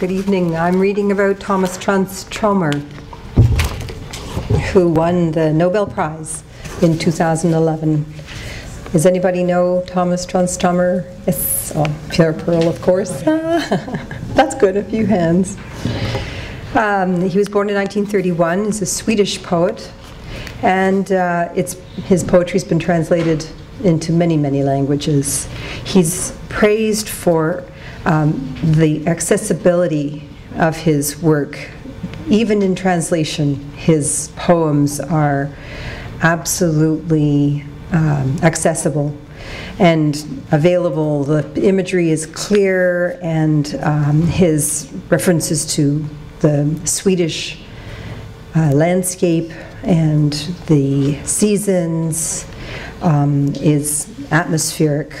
Good evening. I'm reading about Tomas Tranströmer, who won the Nobel Prize in 2011. Does anybody know Tomas Tranströmer? Yes, oh, Pierre Pearl, of course. That's good, a few hands. Um, he was born in 1931. He's a Swedish poet, and uh, it's, his poetry's been translated into many, many languages. He's praised for um, the accessibility of his work. Even in translation, his poems are absolutely um, accessible and available. The imagery is clear, and um, his references to the Swedish uh, landscape and the seasons um, is atmospheric.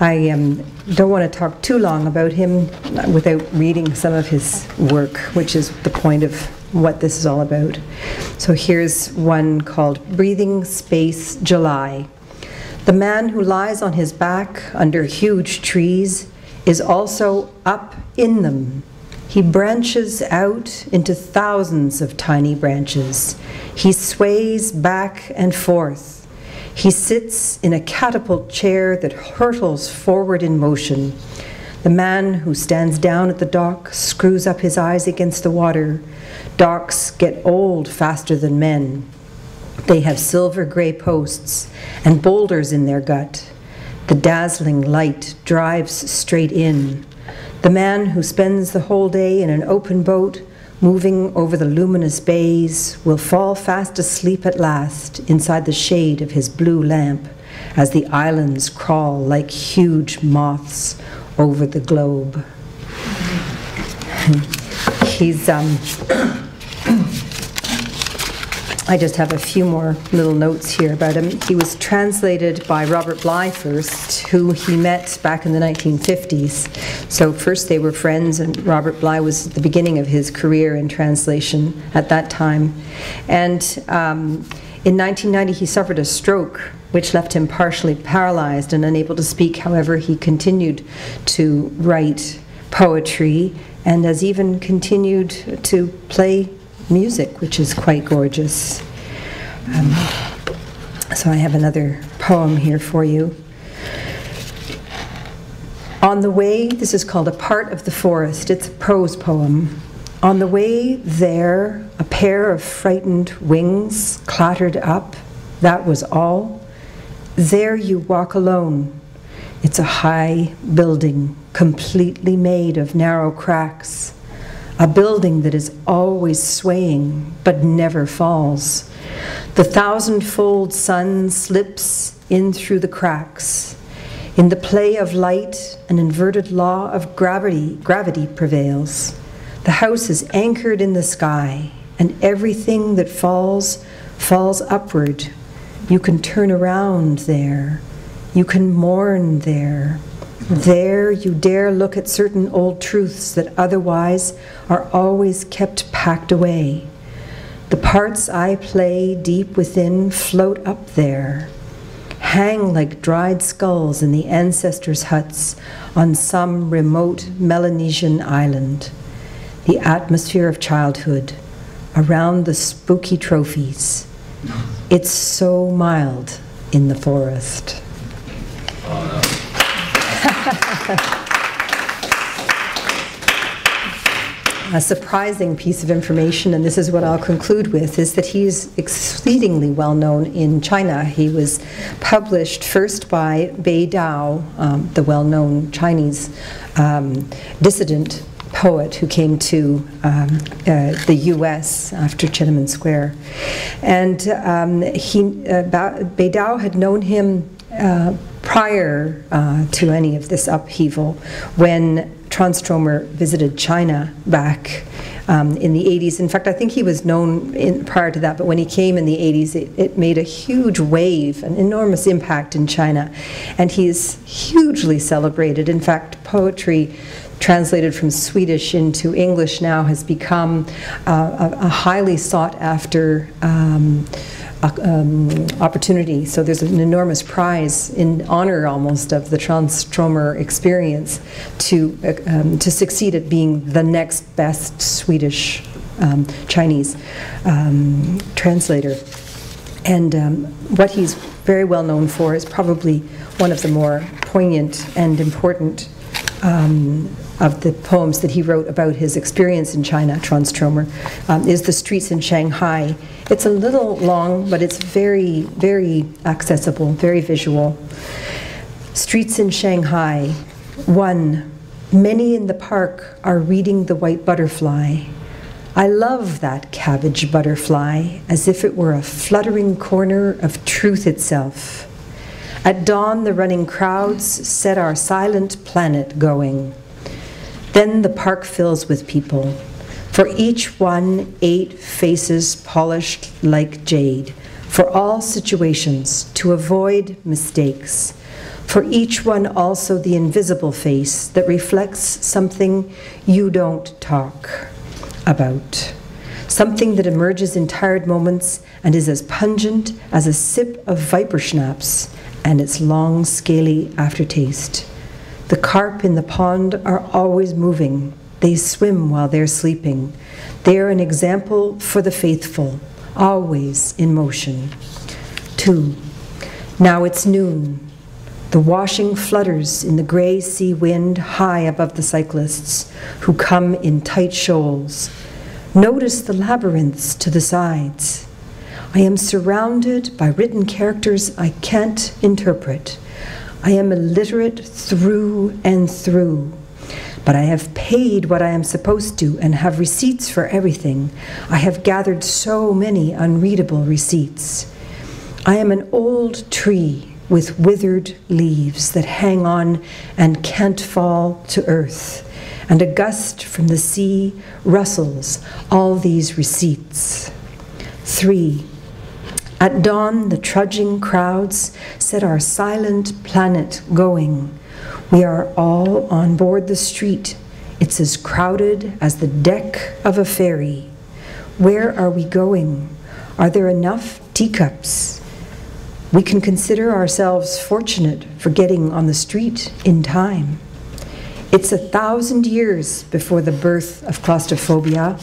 I um, don't want to talk too long about him without reading some of his work, which is the point of what this is all about. So here's one called Breathing Space July. The man who lies on his back under huge trees is also up in them. He branches out into thousands of tiny branches. He sways back and forth he sits in a catapult chair that hurtles forward in motion. The man who stands down at the dock screws up his eyes against the water. Docks get old faster than men. They have silver gray posts and boulders in their gut. The dazzling light drives straight in. The man who spends the whole day in an open boat moving over the luminous bays, will fall fast asleep at last inside the shade of his blue lamp as the islands crawl like huge moths over the globe. He's um, I just have a few more little notes here about him. He was translated by Robert Bly first, who he met back in the 1950s. So first they were friends, and Robert Bly was at the beginning of his career in translation at that time. And um, in 1990 he suffered a stroke, which left him partially paralyzed and unable to speak. However, he continued to write poetry and has even continued to play music, which is quite gorgeous. Um, so I have another poem here for you. On the way, this is called A Part of the Forest. It's a prose poem. On the way there, a pair of frightened wings clattered up. That was all. There you walk alone. It's a high building, completely made of narrow cracks a building that is always swaying but never falls. The thousandfold sun slips in through the cracks. In the play of light, an inverted law of gravity, gravity prevails. The house is anchored in the sky, and everything that falls falls upward. You can turn around there. You can mourn there. There you dare look at certain old truths that otherwise are always kept packed away. The parts I play deep within float up there, hang like dried skulls in the ancestors' huts on some remote Melanesian island. The atmosphere of childhood around the spooky trophies. It's so mild in the forest. Oh, no. A surprising piece of information, and this is what I'll conclude with, is that he's exceedingly well known in China. He was published first by Bei Dao, um, the well known Chinese um, dissident poet who came to um, uh, the U.S. after Tiananmen Square. And um, he, uh, Bei Dao had known him uh, prior uh, to any of this upheaval when Tranströmer visited China back um, in the 80s. In fact, I think he was known in, prior to that, but when he came in the 80s, it, it, made a huge wave, an enormous impact in China. And he's hugely celebrated. In fact, poetry translated from Swedish into English now has become uh, a, a, highly sought after. Um, um, opportunity. So there's an enormous prize in honor almost of the Tranströmer experience to, uh, um, to succeed at being the next best Swedish um, Chinese um, translator. And um, what he's very well known for is probably one of the more poignant and important um, of the poems that he wrote about his experience in China, Tranströmer, um, is The Streets in Shanghai. It's a little long, but it's very, very accessible, very visual. Streets in Shanghai. One, many in the park are reading The White Butterfly. I love that cabbage butterfly as if it were a fluttering corner of truth itself. At dawn, the running crowds set our silent planet going. Then the park fills with people. For each one, eight faces polished like jade. For all situations, to avoid mistakes. For each one, also the invisible face that reflects something you don't talk about. Something that emerges in tired moments and is as pungent as a sip of viper schnapps and its long, scaly aftertaste. The carp in the pond are always moving. They swim while they're sleeping. They are an example for the faithful, always in motion. Two, now it's noon. The washing flutters in the gray sea wind high above the cyclists who come in tight shoals. Notice the labyrinths to the sides. I am surrounded by written characters I can't interpret. I am illiterate through and through. But I have paid what I am supposed to and have receipts for everything. I have gathered so many unreadable receipts. I am an old tree with withered leaves that hang on and can't fall to earth, and a gust from the sea rustles all these receipts. Three, at dawn, the trudging crowds set our silent planet going. We are all on board the street. It's as crowded as the deck of a ferry. Where are we going? Are there enough teacups? We can consider ourselves fortunate for getting on the street in time. It's a thousand years before the birth of claustrophobia.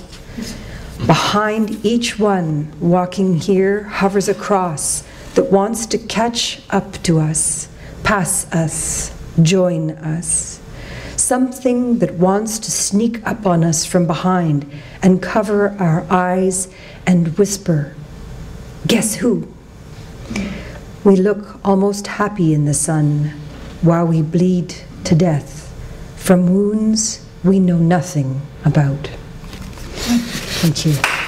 Behind each one walking here hovers a cross that wants to catch up to us, pass us, join us. Something that wants to sneak up on us from behind and cover our eyes and whisper, Guess who? We look almost happy in the sun while we bleed to death from wounds we know nothing about. Thank you.